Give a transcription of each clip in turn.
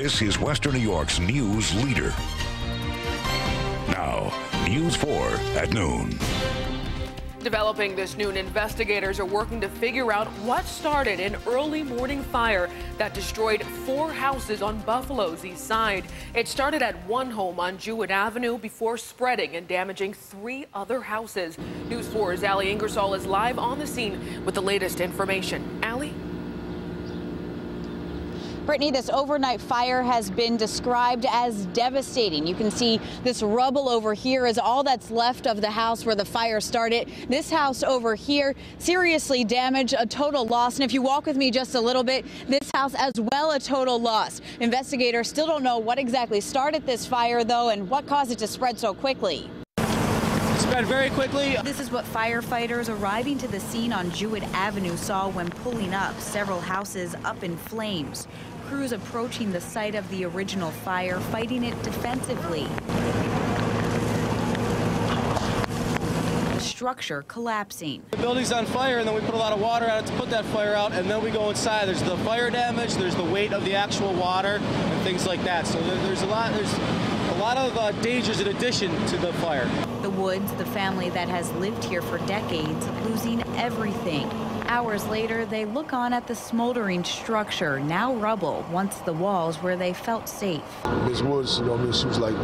This is Western New York's news leader. Now, News 4 at noon. Developing this noon, investigators are working to figure out what started an early morning fire that destroyed four houses on Buffalo's east side. It started at one home on Jewett Avenue before spreading and damaging three other houses. News 4's Ali Ingersoll is live on the scene with the latest information. Ali? Brittany, this overnight fire has been described as devastating. You can see this rubble over here is all that's left of the house where the fire started. This house over here seriously damaged, a total loss. And if you walk with me just a little bit, this house as well a total loss. Investigators still don't know what exactly started this fire, though, and what caused it to spread so quickly spread very quickly. This is what firefighters arriving to the scene on Jewett Avenue saw when pulling up several houses up in flames crews approaching the site of the original fire, fighting it defensively. The structure collapsing. The building's on fire, and then we put a lot of water on it to put that fire out, and then we go inside. There's the fire damage, there's the weight of the actual water, and things like that. So there, there's a lot. There's a lot of uh, dangers in addition to the fire. The Woods, the family that has lived here for decades, losing everything. Hours later, they look on at the smoldering structure, now rubble, once the walls where they felt safe. Ms. Woods, you know, I mean, she was like,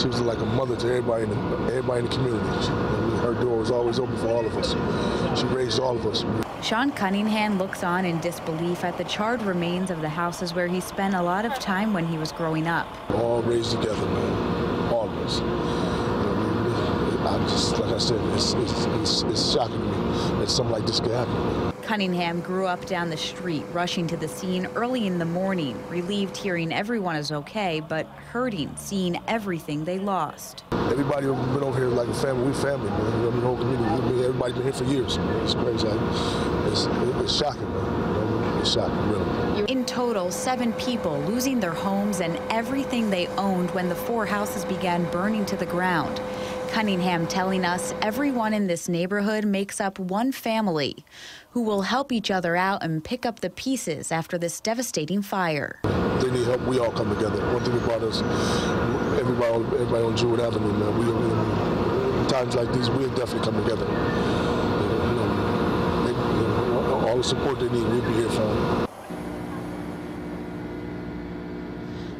she was like a mother to everybody in the, everybody in the community. She, her door was always open for all of us. She raised all of us. Sean Cunningham looks on in disbelief at the charred remains of the houses where he spent a lot of time when he was growing up. All raised together, man. All of us. I'm just, like I said, it's, it's, it's, it's shocking to me that something like this could happen. Cunningham grew up down the street, rushing to the scene early in the morning, relieved hearing everyone is okay, but hurting seeing everything they lost. Everybody been over here like a family. We family, man. You know, the whole community. Everybody's been here for years. Man. It's crazy. It's, it's shocking, man. It's shocking, really. In total, seven people losing their homes and everything they owned when the four houses began burning to the ground. Cunningham telling us everyone in this neighborhood makes up one family who will help each other out and pick up the pieces after this devastating fire. They need help. We all come together. One thing about us, everybody, everybody on Jewett Avenue, man, we, we, times like these, we'll definitely come together. You know, they, you know, all the support they need, we'll be here for them.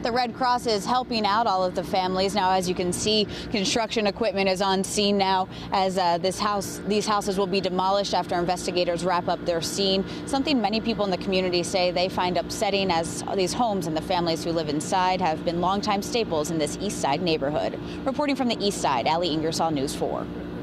The Red Cross is helping out all of the families now. As you can see, construction equipment is on scene now as uh, this house, these houses will be demolished after investigators wrap up their scene. Something many people in the community say they find upsetting as these homes and the families who live inside have been longtime staples in this East Side neighborhood. Reporting from the East Side, Ali Ingersoll, News 4. Thank you.